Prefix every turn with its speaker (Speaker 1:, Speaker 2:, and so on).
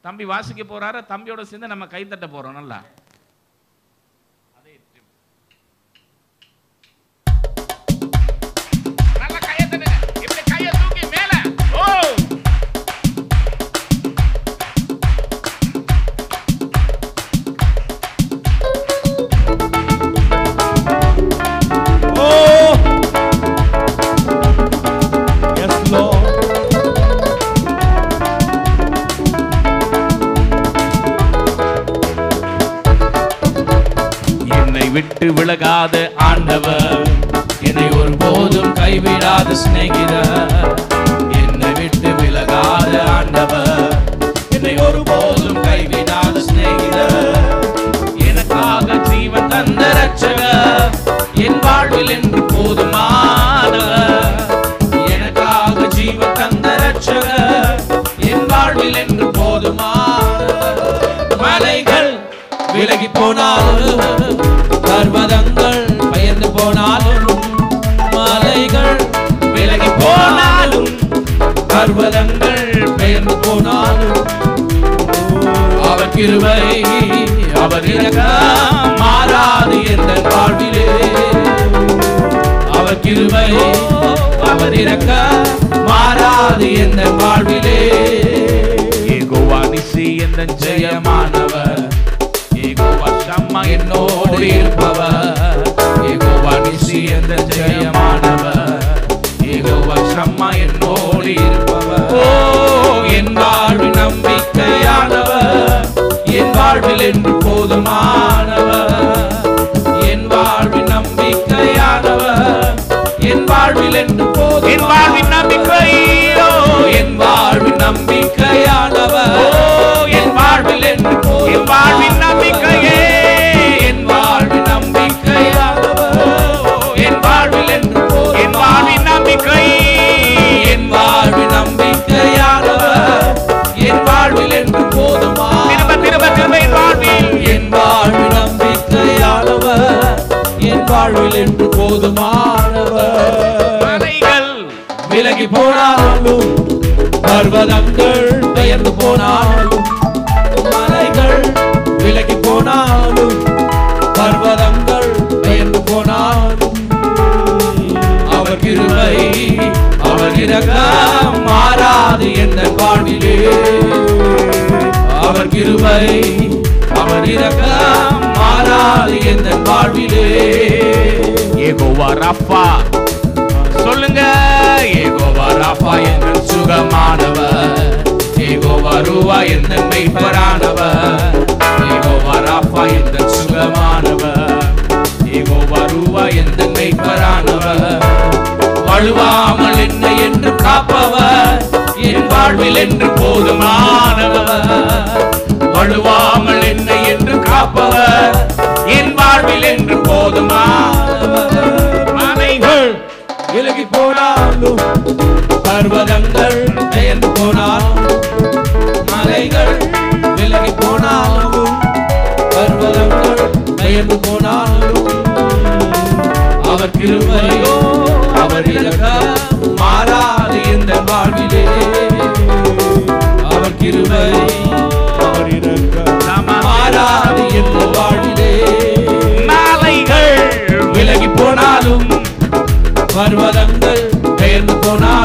Speaker 1: தம்பி வாசிக்க போறாரு? தம்பியோட சேர்ந்து நம்ம கைத்தட்ட போறோம் நல்லா நல்ல? விட்டு விலகாத ஆண்டவர். என்னை ஒருபோதும் கைவிடாத சிநேகிதர். என்னை விட்டு விலகாத ஆண்டவர். என்னை ஒருபோதும் கைவிடாத சிநேகிதர். எனக்காக ஜீவன் தந்த ரட்சகர் என் வாழ்வில் என்று போதுமானவர். எனக்காக ஜீவன் தந்த ரட்சகர் என் வாழ்வில் என்று போதுமான மலைகள் விலகி போனாலும் போனாலும் மலைகள் விலகி போனாலும் பர்வதங்கள் பெயர்ந்து போனாலும் அவர் கிருவை அவர் இரக்கம் மாறாது என்ற வாழ்விலே. அவர் கிருவை அவர் இறக்க மாறாது என்ற வாழ்விலே. ஏகோவா நிசி என்ற ஜெயமானவர். ஏகோவா சம்மா என்னோடு இருப்பார். என்ற ஜெயமானவர்? ஏகோவா சம்மா என்னோடு இருப்பவர். ஓ என் வாழ்வு நம்பிக்கையானவர். என் வாழ்வில் என்று போதுமானவர். என் வாழ்வு நம்பிக்கையானவர். என் வாழ்வில் என்று போதும் என் வாழ்வின் நம்பிக்கையோ போதுமானவர் மலைகள் விலகி போனாலும் பர்வதங்கள் பெயர்ந்து போனாலும் மலைகள் விலகி போனாலும் பர்வதங்கள் பெயர்ந்து போனாலும் அவர் கிருபை அவர் இரக்கம் மாறாது என்ற வாழ்விலே அவர் கிருபை அவர் இரக்கம் மாறாது என்ற வாழ்விலே ஏகோவா ரப்பா சொல்லுங்க ஏகோவா ராஃபா என்ற சுகமானவர். ஏகோவா ரூவா என்ற மெய்ப்பரானவர். ஏகோவா ராஃபா என்ற சுகமானவர். ஏகோவா ரூவா என்ற மெய்ப்பரானவர். வழுவாமல் என்ன என்று காப்பவர். என் வாழ்வில் என்று போதுமா மலைகள் விலகி போனாலும் பர்வதங்கள் பெயர்ந்து போனாலும் மலைகள் விலகி போனாலும் பர்வதங்கள் பெயர்ந்து போனாலும் அவர் கிருபையோ அவர் இரக்கம் மாற பர்வதங்கள் பெயர்ந்து போனால்